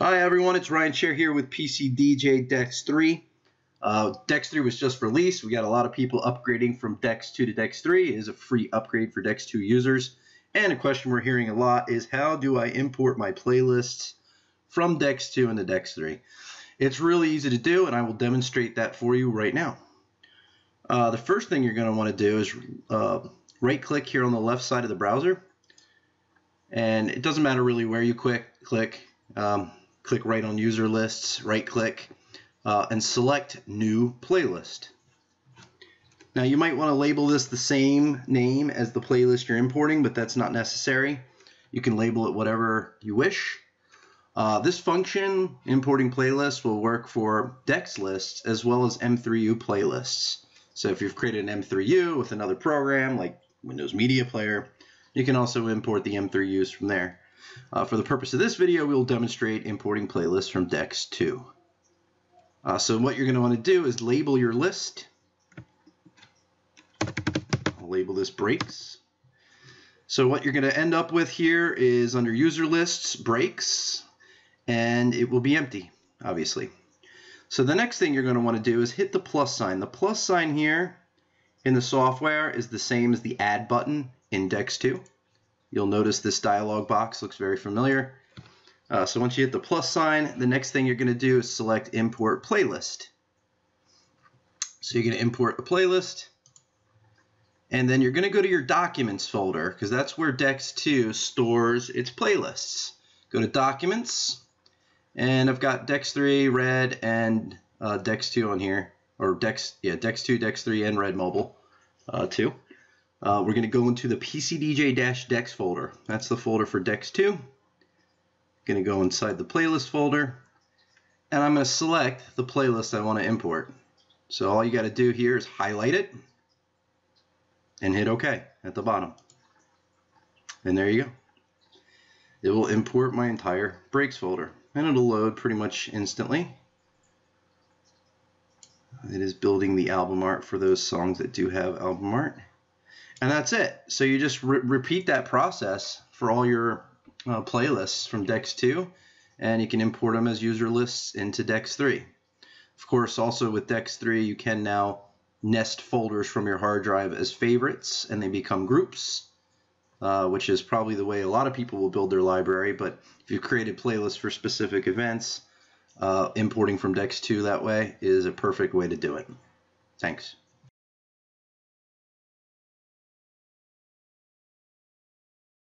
Hi everyone, it's Ryan Chair here with PCDJ Dex 3. Uh, Dex 3 was just released. We got a lot of people upgrading from Dex 2 to Dex 3. It is a free upgrade for Dex 2 users. And a question we're hearing a lot is how do I import my playlists from Dex 2 into Dex 3? It's really easy to do and I will demonstrate that for you right now. Uh, the first thing you're going to want to do is uh, right click here on the left side of the browser and it doesn't matter really where you click, click um, click right on user lists, right click, uh, and select new playlist. Now you might want to label this the same name as the playlist you're importing, but that's not necessary. You can label it whatever you wish. Uh, this function, importing playlists, will work for DEX lists as well as M3U playlists. So if you've created an M3U with another program like Windows Media Player, you can also import the M3Us from there. Uh, for the purpose of this video, we will demonstrate importing playlists from DEX 2. Uh, so what you're going to want to do is label your list. I'll label this breaks. So what you're going to end up with here is under user lists, breaks, and it will be empty, obviously. So the next thing you're going to want to do is hit the plus sign. The plus sign here in the software is the same as the add button in DEX 2. You'll notice this dialog box looks very familiar. Uh, so once you hit the plus sign, the next thing you're going to do is select import playlist. So you're going to import a playlist and then you're going to go to your documents folder because that's where Dex2 stores its playlists. Go to documents and I've got Dex3, Red, and uh, Dex2 on here or Dex, yeah, Dex2, Dex3, and Red Mobile uh, too. Uh, we're going to go into the PCDJ-Dex folder. That's the folder for Dex 2. Going to go inside the playlist folder. And I'm going to select the playlist I want to import. So all you got to do here is highlight it and hit OK at the bottom. And there you go. It will import my entire breaks folder. And it'll load pretty much instantly. It is building the album art for those songs that do have album art. And that's it. So you just re repeat that process for all your uh, playlists from Dex 2, and you can import them as user lists into Dex 3. Of course, also with Dex 3, you can now nest folders from your hard drive as favorites, and they become groups, uh, which is probably the way a lot of people will build their library. But if you've created playlists for specific events, uh, importing from Dex 2 that way is a perfect way to do it. Thanks.